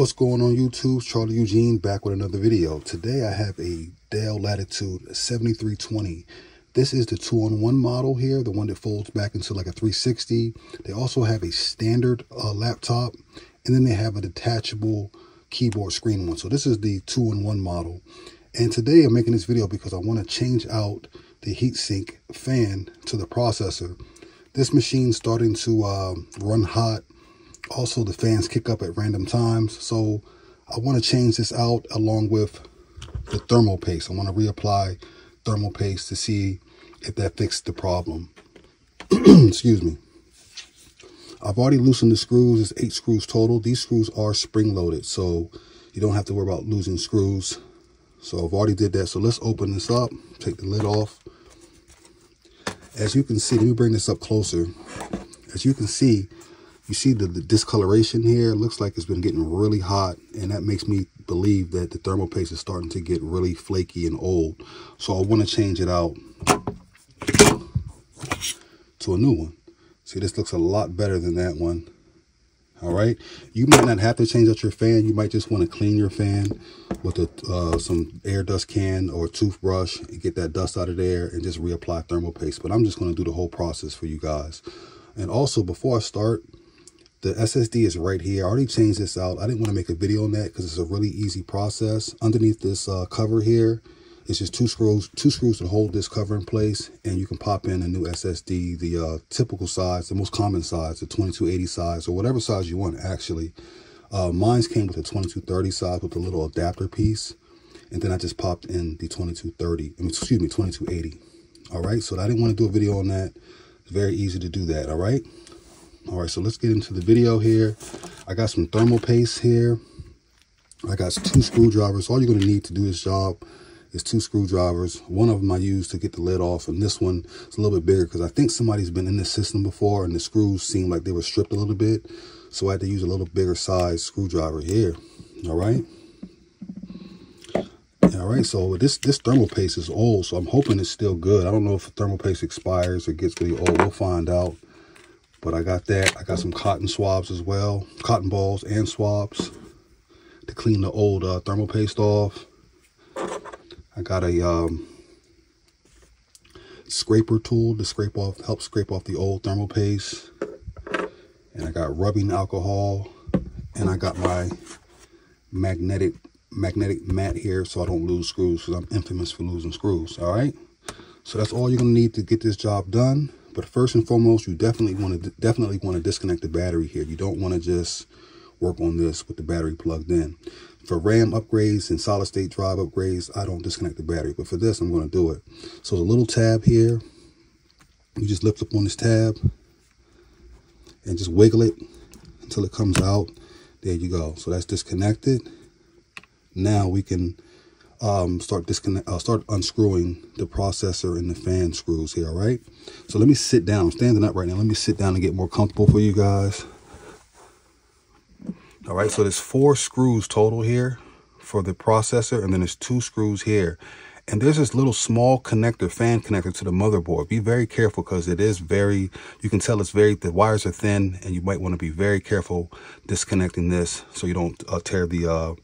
What's going on YouTube? Charlee Eugene back with another video. Today I have a Dell Latitude 7320. This is the two-on-one model here, the one that folds back into like a 360. They also have a standard uh, laptop, and then they have a detachable keyboard screen one. So this is the two-in-one model. And today I'm making this video because I want to change out the heatsink fan to the processor. This machine's starting to uh, run hot also, the fans kick up at random times. So I want to change this out along with the thermal paste. I want to reapply thermal paste to see if that fixed the problem. Excuse me. I've already loosened the screws. It's eight screws total. These screws are spring loaded, so you don't have to worry about losing screws. So I've already did that. So let's open this up, take the lid off. As you can see, let me bring this up closer. As you can see, you see the, the, discoloration here? It looks like it's been getting really hot, and that makes me believe that the thermal paste is starting to get really flaky and old. So I want to change it out to a new one. See, this looks a lot better than that one. All right. You might not have to change out your fan. You might just want to clean your fan with a, uh, some air dust can or toothbrush and get that dust out of there and just reapply thermal paste. But I'm just going to do the whole process for you guys. And also, before I start, the SSD is right here. I already changed this out. I didn't want to make a video on that because it's a really easy process. Underneath this uh, cover here, it's just two screws, two screws to hold this cover in place, and you can pop in a new SSD, the uh, typical size, the most common size, the 2280 size, or whatever size you want, actually. Uh, mine's came with a 2230 size with a little adapter piece, and then I just popped in the 2230, I mean, excuse me, 2280. All right, so I didn't want to do a video on that. It's very easy to do that, all right? All right so let's get into the video here. I got some thermal paste here. I got two screwdrivers. All you're going to need to do this job is two screwdrivers. One of them i use to get the lid off and this one is a little bit bigger because i think somebody's been in this system before and the screws seem like they were stripped a little bit. So i had to use a little bigger size screwdriver here all right? All right so this this thermal paste is old so i'm hoping it's still good. I don't know if thermal paste expires or gets really old. We'll find out but I got that. I got some cotton swabs as well. Cotton balls and swabs to clean the old uh, thermal paste off. I got a um, scraper tool to scrape off, help scrape off the old thermal paste. And I got rubbing alcohol. And I got my magnetic magnetic mat here so I don't lose screws because I'm infamous for losing screws. All right. So that's all you're going to need to get this job done. But first and foremost, you definitely want to definitely want to disconnect the battery here. You don't want to just work on this with the battery plugged in. For RAM upgrades and solid state drive upgrades, I don't disconnect the battery. But for this, I'm going to do it. So the little tab here. You just lift up on this tab and just wiggle it until it comes out. There you go. So that's disconnected. Now we can um, start disconnect, uh, start unscrewing the processor and the fan screws here. All right. So let me sit down. I'm standing up right now. Let me sit down and get more comfortable for you guys. All right. So there's four screws total here for the processor, and then there's two screws here. And there's this little small connector, fan connector to the motherboard. Be very careful because it is very, you can tell it's very, the wires are thin and you might want to be very careful disconnecting this so you don't uh, tear the, uh,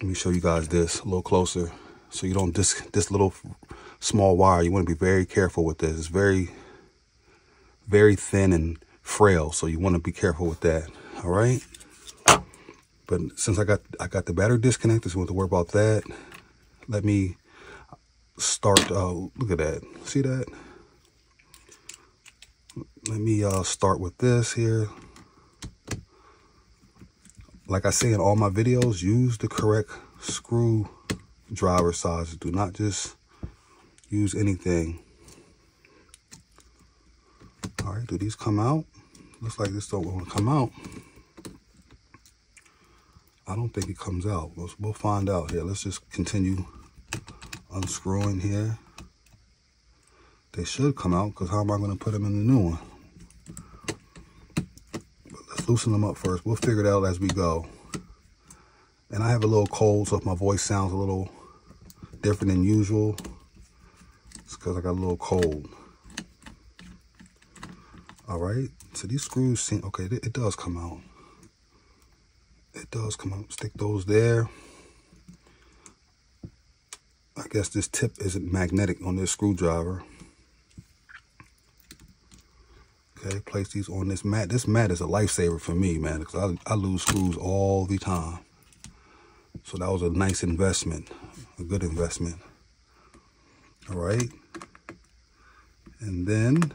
let me show you guys this a little closer. So you don't, this, this little small wire, you want to be very careful with this. It's very, very thin and frail. So you want to be careful with that. All right. But since I got, I got the battery disconnected, don't have to worry about that. Let me start, uh, look at that. See that? Let me uh, start with this here like I say in all my videos, use the correct screw driver size. Do not just use anything. All right, do these come out? Looks like this don't want to come out. I don't think it comes out. We'll, we'll find out here. Let's just continue unscrewing here. They should come out because how am I going to put them in the new one? Loosen them up first. We'll figure it out as we go. And I have a little cold, so if my voice sounds a little different than usual, it's because I got a little cold. All right, so these screws seem, okay, it, does come out. It does come out. Stick those there. I guess this tip isn't magnetic on this screwdriver. Okay, place these on this mat. This mat is a lifesaver for me, man, because I, I lose screws all the time. So that was a nice investment, a good investment. All right. And then,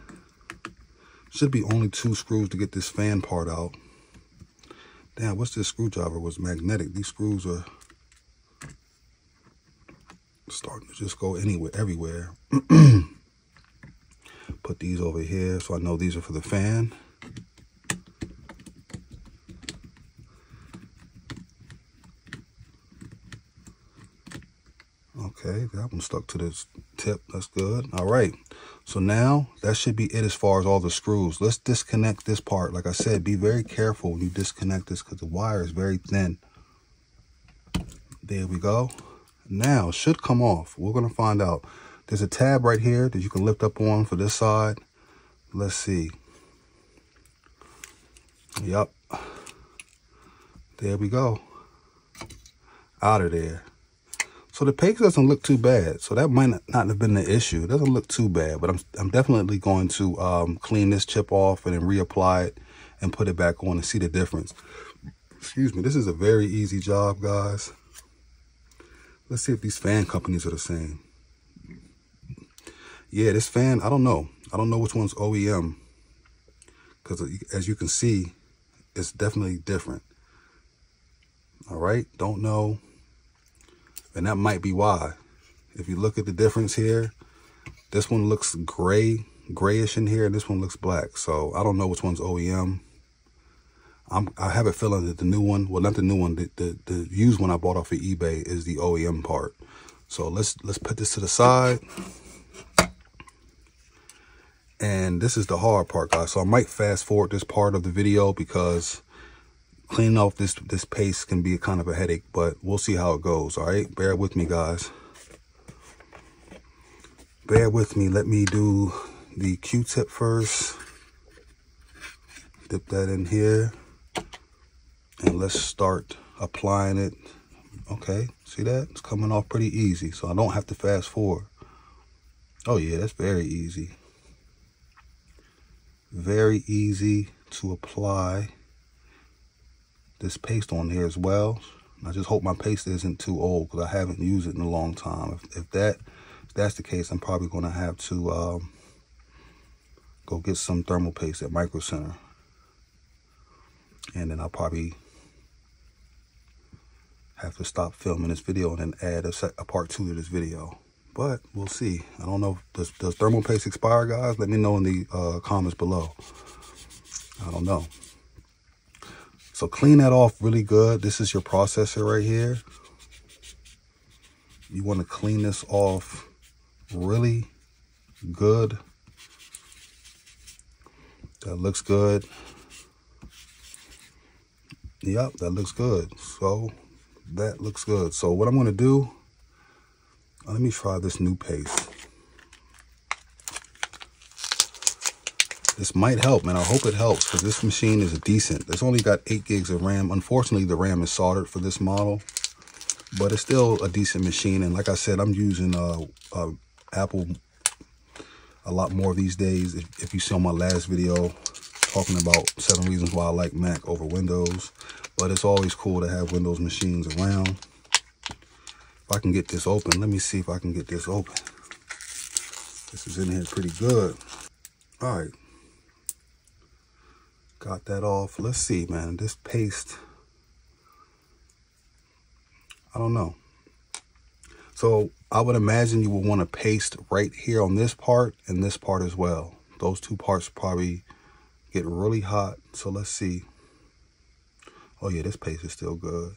should be only two screws to get this fan part out. Damn, what's this screwdriver was magnetic. These screws are starting to just go anywhere, everywhere. Put these over here so I know these are for the fan. Okay, that one stuck to this tip. That's good. All right. So now that should be it as far as all the screws. Let's disconnect this part. Like I said, be very careful when you disconnect this because the wire is very thin. There we go. Now, should come off. We're going to find out. There's a tab right here that you can lift up on for this side. Let's see. Yep. There we go. Out of there. So the paste doesn't look too bad. So that might not have been the issue. It doesn't look too bad, but I'm, I'm definitely going to um, clean this chip off and then reapply it and put it back on and see the difference. Excuse me. This is a very easy job, guys. Let's see if these fan companies are the same. Yeah, this fan, I don't know. I don't know which one's OEM. Because uh, as you can see, it's definitely different. All right, don't know. And that might be why. If you look at the difference here, this one looks gray, grayish in here, and this one looks black. So I don't know which one's OEM. I'm, I have a feeling that the new one, well, not the new one, the, the, the used one I bought off of eBay is the OEM part. So let's let's put this to the side. And this is the hard part, guys. So I might fast forward this part of the video because cleaning off this, this paste can be kind of a headache, but we'll see how it goes, all right? Bear with me, guys. Bear with me. Let me do the Q-tip first. Dip that in here and let's start applying it. Okay, see that? It's coming off pretty easy, so I don't have to fast forward. Oh yeah, that's very easy. Very easy to apply this paste on here as well. I just hope my paste isn't too old because I haven't used it in a long time. If, if that if that's the case, I'm probably going to have to um, go get some thermal paste at Micro Center. And then I'll probably have to stop filming this video and then add a, set, a part two to this video. But we'll see. I don't know. Does, does thermal paste expire, guys? Let me know in the uh, comments below. I don't know. So clean that off really good. This is your processor right here. You want to clean this off really good. That looks good. Yep, that looks good. So that looks good. So what I'm going to do, let me try this new paste. This might help, man. I hope it helps because this machine is decent. It's only got 8 gigs of RAM. Unfortunately, the RAM is soldered for this model, but it's still a decent machine. And like I said, I'm using uh, uh, Apple a lot more these days. If, if you saw my last video talking about seven reasons why I like Mac over Windows, but it's always cool to have Windows machines around. If I can get this open, let me see if I can get this open. This is in here pretty good. All right. Got that off. Let's see, man. This paste, I don't know. So I would imagine you would want to paste right here on this part and this part as well. Those two parts probably get really hot. So let's see. Oh yeah, this paste is still good.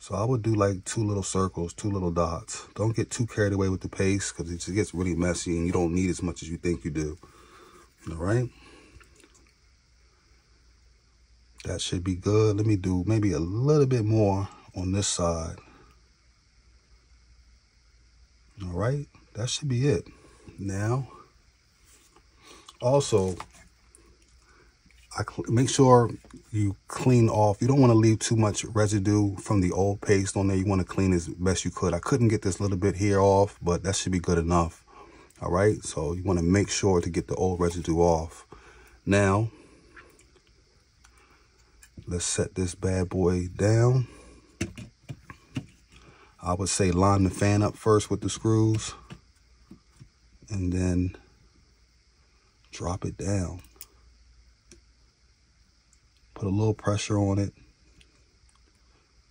So I would do like two little circles, two little dots. Don't get too carried away with the paste because it just gets really messy and you don't need as much as you think you do. All right. That should be good. Let me do maybe a little bit more on this side. All right. That should be it. Now, also, I make sure you clean off. You don't want to leave too much residue from the old paste on there. You want to clean as best you could. I couldn't get this little bit here off, but that should be good enough. All right, so you want to make sure to get the old residue off. Now, let's set this bad boy down. I would say line the fan up first with the screws and then drop it down. Put a little pressure on it.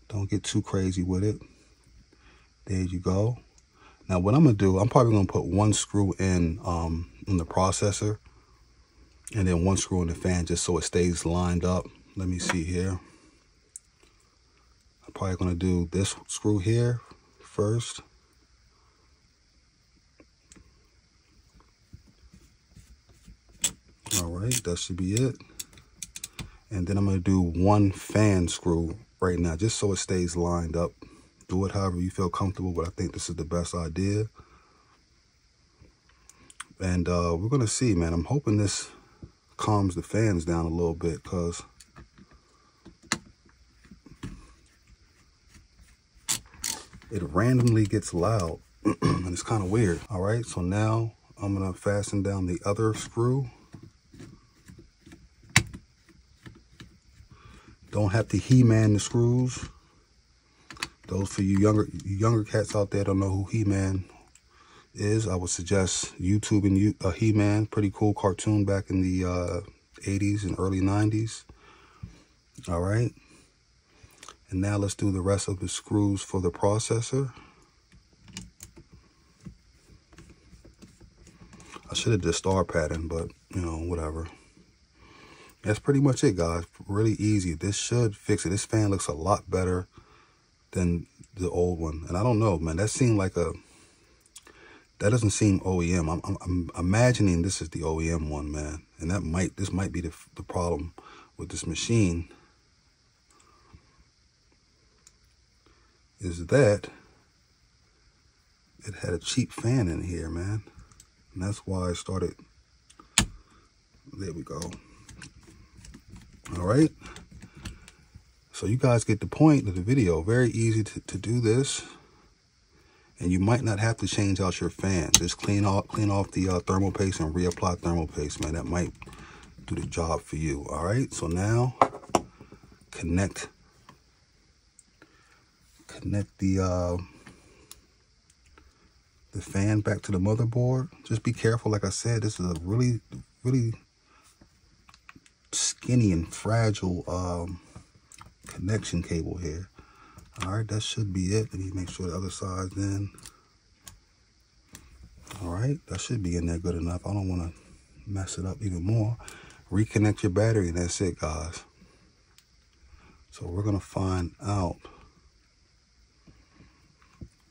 Don't get too crazy with it. There you go. Now what I'm gonna do, I'm probably gonna put one screw in um, in the processor and then one screw in the fan just so it stays lined up. Let me see here. I'm probably gonna do this screw here first. All right, that should be it. And then I'm gonna do one fan screw right now, just so it stays lined up. Do it however you feel comfortable, but I think this is the best idea. And uh, we're going to see, man. I'm hoping this calms the fans down a little bit because it randomly gets loud and it's kind of weird. All right, so now I'm going to fasten down the other screw. Don't have to He-Man the screws. Those for you younger younger cats out there don't know who He-Man is, I would suggest YouTube YouTubing uh, He-Man. Pretty cool cartoon back in the uh, 80s and early 90s. All right. And now let's do the rest of the screws for the processor. I should have did star pattern, but, you know, whatever. That's pretty much it, guys. Really easy. This should fix it. This fan looks a lot better than the old one. And I don't know, man. That seemed like a... That doesn't seem OEM. I'm, I'm, I'm imagining this is the OEM one, man. And that might... This might be the, the problem with this machine. Is that... It had a cheap fan in here, man. And that's why I started... There we go. All right. So you guys get the point of the video. Very easy to, to do this. And you might not have to change out your fan. Just clean off, clean off the uh, thermal paste and reapply thermal paste, man. That might do the job for you. All right. So now connect, connect the, uh, the fan back to the motherboard. Just be careful. Like I said, this is a really, really skinny and fragile, um, connection cable here. All right, that should be it. Let me make sure the other side's in. All right, that should be in there good enough. I don't want to mess it up even more. Reconnect your battery and that's it, guys. So we're going to find out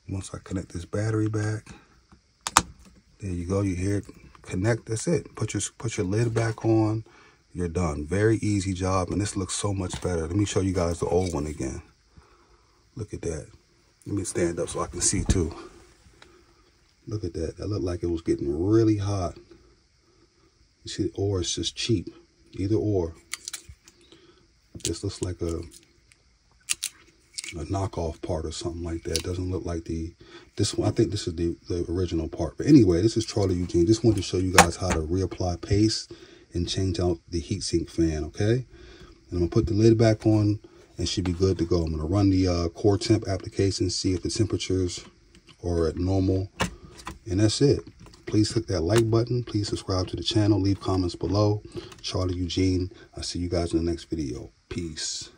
once I connect this battery back. There you go. You hear it connect. That's it. Put your, put your lid back on you're done. Very easy job, and this looks so much better. Let me show you guys the old one again. Look at that. Let me stand up so I can see too. Look at that. That looked like it was getting really hot. You see, or it's just cheap. Either or. This looks like a a knockoff part or something like that. Doesn't look like the this one. I think this is the the original part. But anyway, this is Charlee Eugene. Just wanted to show you guys how to reapply paste and change out the heatsink fan, okay? And I'm gonna put the lid back on and should be good to go. I'm gonna run the uh, core temp application, see if the temperatures are at normal, and that's it. Please click that like button. Please subscribe to the channel. Leave comments below. Charlee Eugene. I'll see you guys in the next video. Peace.